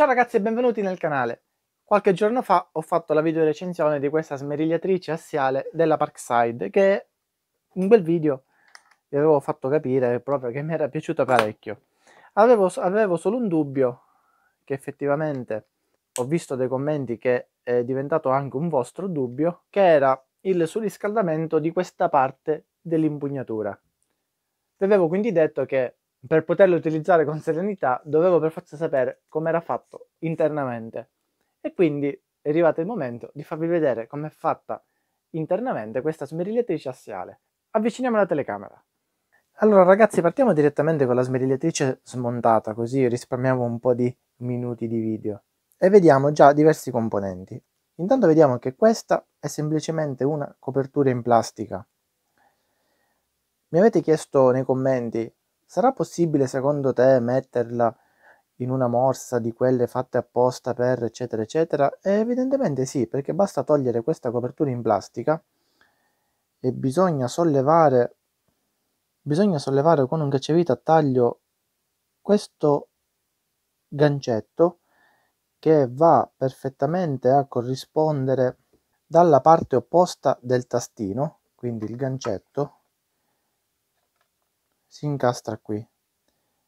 Ciao ragazzi e benvenuti nel canale. Qualche giorno fa ho fatto la video recensione di questa smerigliatrice assiale della Parkside che in quel video vi avevo fatto capire proprio che mi era piaciuta parecchio. Avevo, avevo solo un dubbio che effettivamente ho visto dei commenti che è diventato anche un vostro dubbio che era il surriscaldamento di questa parte dell'impugnatura. Vi avevo quindi detto che per poterlo utilizzare con serenità dovevo per forza sapere come era fatto internamente e quindi è arrivato il momento di farvi vedere come è fatta internamente questa smerigliatrice assiale. Avviciniamo la telecamera. Allora ragazzi partiamo direttamente con la smerigliatrice smontata così risparmiamo un po' di minuti di video e vediamo già diversi componenti. Intanto vediamo che questa è semplicemente una copertura in plastica. Mi avete chiesto nei commenti Sarà possibile secondo te metterla in una morsa di quelle fatte apposta per eccetera eccetera? E evidentemente sì, perché basta togliere questa copertura in plastica e bisogna sollevare bisogna sollevare con un cacciavite a taglio questo gancetto che va perfettamente a corrispondere dalla parte opposta del tastino, quindi il gancetto si incastra qui.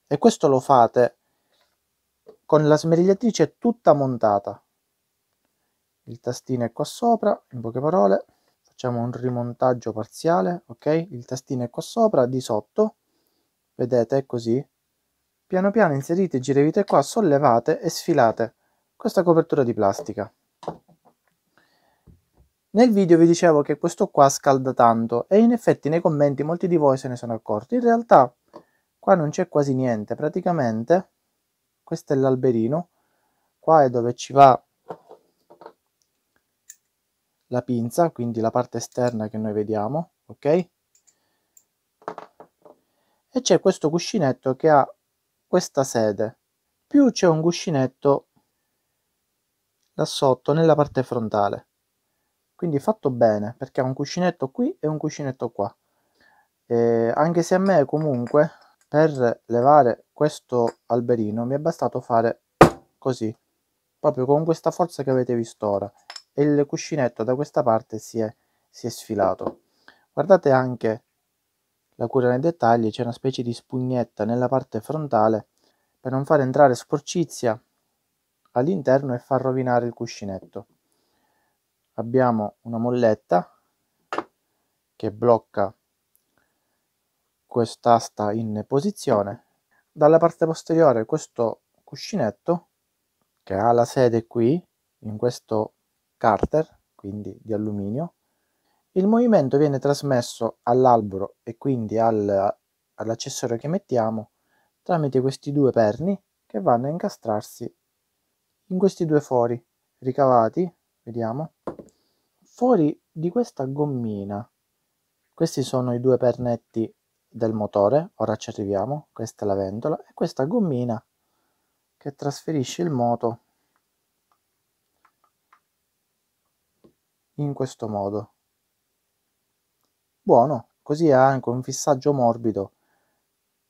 E questo lo fate con la smerigliatrice tutta montata. Il tastino è qua sopra in poche parole. Facciamo un rimontaggio parziale ok? Il tastino è qua sopra di sotto. Vedete è così. Piano piano inserite girevite qua sollevate e sfilate questa copertura di plastica nel video vi dicevo che questo qua scalda tanto e in effetti nei commenti molti di voi se ne sono accorti. In realtà qua non c'è quasi niente, praticamente questo è l'alberino, qua è dove ci va la pinza, quindi la parte esterna che noi vediamo, ok? E c'è questo cuscinetto che ha questa sede, più c'è un cuscinetto là sotto nella parte frontale quindi fatto bene perché ha un cuscinetto qui e un cuscinetto qua. E anche se a me comunque per levare questo alberino mi è bastato fare così proprio con questa forza che avete visto ora. E il cuscinetto da questa parte si è, si è sfilato. Guardate anche la cura nei dettagli c'è una specie di spugnetta nella parte frontale per non far entrare sporcizia all'interno e far rovinare il cuscinetto abbiamo una molletta che blocca quest'asta in posizione. Dalla parte posteriore questo cuscinetto che ha la sede qui in questo carter quindi di alluminio il movimento viene trasmesso all'albero e quindi al, all'accessorio che mettiamo tramite questi due perni che vanno a incastrarsi in questi due fori ricavati vediamo fuori di questa gommina. Questi sono i due pernetti del motore ora ci arriviamo questa è la ventola e questa gommina che trasferisce il moto in questo modo. Buono così ha anche un fissaggio morbido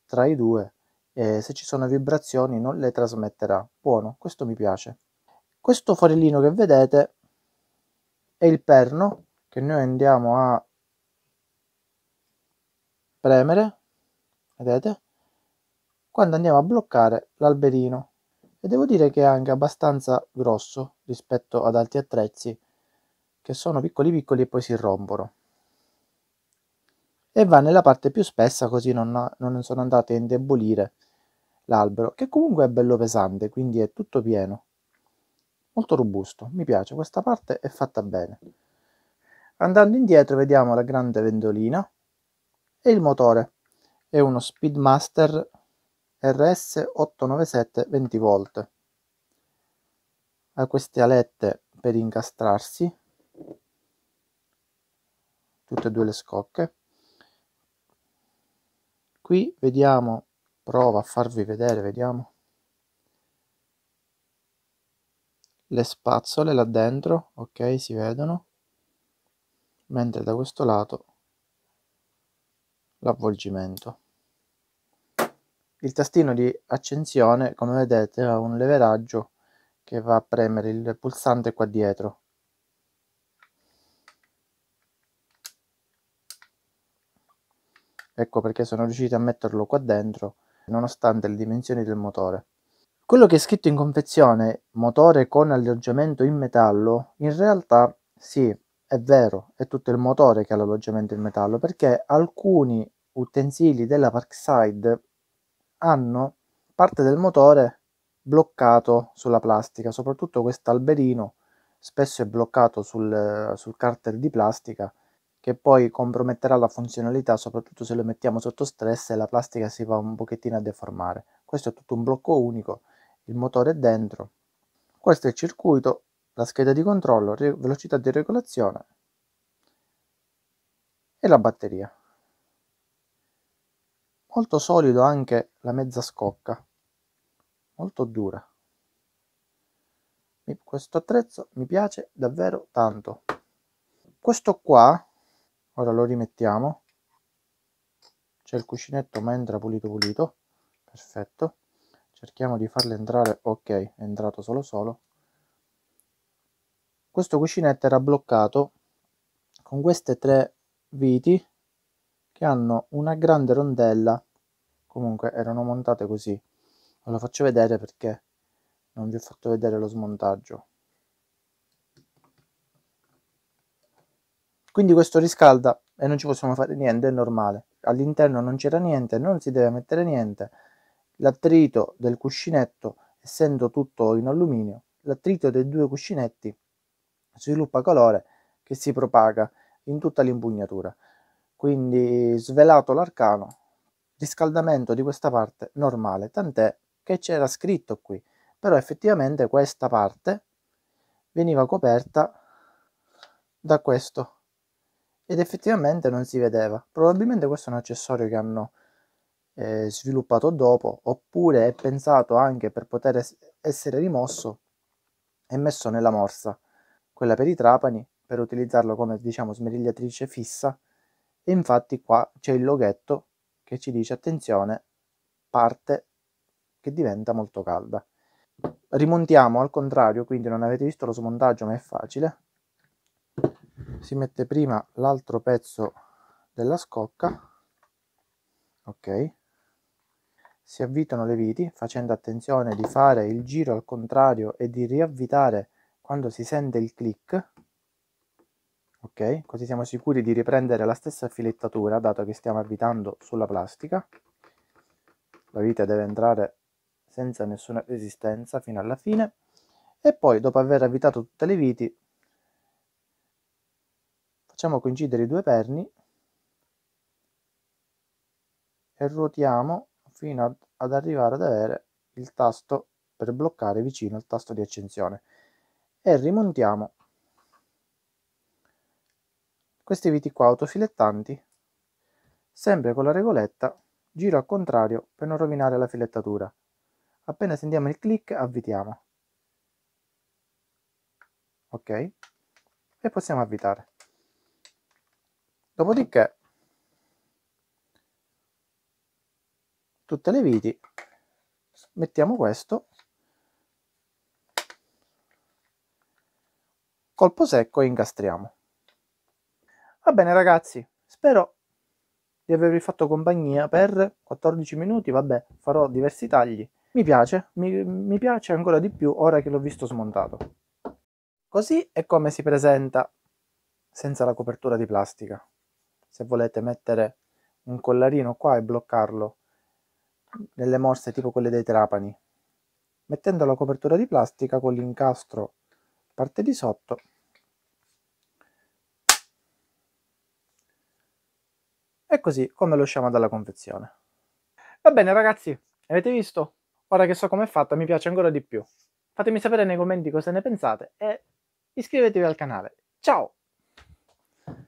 tra i due e se ci sono vibrazioni non le trasmetterà. Buono questo mi piace. Questo forellino che vedete è il perno che noi andiamo a premere vedete? Quando andiamo a bloccare l'alberino. E devo dire che è anche abbastanza grosso rispetto ad altri attrezzi che sono piccoli piccoli e poi si rompono. E va nella parte più spessa così non, non sono andate a indebolire l'albero che comunque è bello pesante quindi è tutto pieno molto robusto, mi piace, questa parte è fatta bene. Andando indietro vediamo la grande vendolina e il motore, è uno Speedmaster RS 897 20 volt. Ha queste alette per incastrarsi, tutte e due le scocche. Qui vediamo, prova a farvi vedere, vediamo le spazzole là dentro ok si vedono mentre da questo lato l'avvolgimento il tastino di accensione come vedete ha un leveraggio che va a premere il pulsante qua dietro. Ecco perché sono riuscito a metterlo qua dentro, nonostante le dimensioni del motore. Quello che è scritto in confezione, motore con alloggiamento in metallo, in realtà sì, è vero, è tutto il motore che ha l'alloggiamento in metallo, perché alcuni utensili della Parkside hanno parte del motore bloccato sulla plastica, soprattutto questo alberino spesso è bloccato sul, sul carter di plastica che poi comprometterà la funzionalità soprattutto se lo mettiamo sotto stress e la plastica si va un pochettino a deformare. Questo è tutto un blocco unico, il motore è dentro, questo è il circuito, la scheda di controllo, velocità di regolazione e la batteria. Molto solido anche la mezza scocca, molto dura. Questo attrezzo mi piace davvero tanto. Questo qua, ora lo rimettiamo, c'è il cuscinetto ma entra pulito pulito, perfetto. Cerchiamo di farlo entrare, ok, è entrato solo solo. Questo cuscinetto era bloccato con queste tre viti che hanno una grande rondella. Comunque erano montate così. Ve lo faccio vedere perché non vi ho fatto vedere lo smontaggio. Quindi questo riscalda e non ci possiamo fare niente è normale. All'interno non c'era niente non si deve mettere niente l'attrito del cuscinetto essendo tutto in alluminio l'attrito dei due cuscinetti sviluppa calore che si propaga in tutta l'impugnatura. Quindi svelato l'arcano, riscaldamento di questa parte normale, tant'è che c'era scritto qui, però effettivamente questa parte veniva coperta da questo. Ed effettivamente non si vedeva. Probabilmente questo è un accessorio che hanno eh, sviluppato dopo oppure è pensato anche per poter essere rimosso e messo nella morsa, quella per i trapani, per utilizzarlo come diciamo smerigliatrice fissa. E infatti qua c'è il loghetto che ci dice attenzione parte che diventa molto calda rimontiamo al contrario quindi non avete visto lo smontaggio ma è facile. Si mette prima l'altro pezzo della scocca. Ok si avvitano le viti facendo attenzione di fare il giro al contrario e di riavvitare quando si sente il click ok? Così siamo sicuri di riprendere la stessa filettatura, dato che stiamo avvitando sulla plastica. La vite deve entrare senza nessuna resistenza fino alla fine. E poi, dopo aver avvitato tutte le viti, facciamo coincidere i due perni e ruotiamo fino ad, ad arrivare ad avere il tasto per bloccare vicino al tasto di accensione e rimontiamo questi viti qua autofilettanti, sempre con la regoletta, giro al contrario per non rovinare la filettatura. Appena sentiamo il click avvitiamo. Ok? E possiamo avvitare. Dopodiché tutte le viti mettiamo questo colpo secco e incastriamo Va bene ragazzi, spero di avervi fatto compagnia per 14 minuti, vabbè, farò diversi tagli. Mi piace, mi, mi piace ancora di più ora che l'ho visto smontato. Così è come si presenta senza la copertura di plastica. Se volete mettere un collarino qua e bloccarlo nelle morse tipo quelle dei trapani, mettendo la copertura di plastica con l'incastro parte di sotto E così come lo usciamo dalla confezione. Va bene ragazzi, avete visto? Ora che so com'è fatta mi piace ancora di più. Fatemi sapere nei commenti cosa ne pensate e iscrivetevi al canale. Ciao!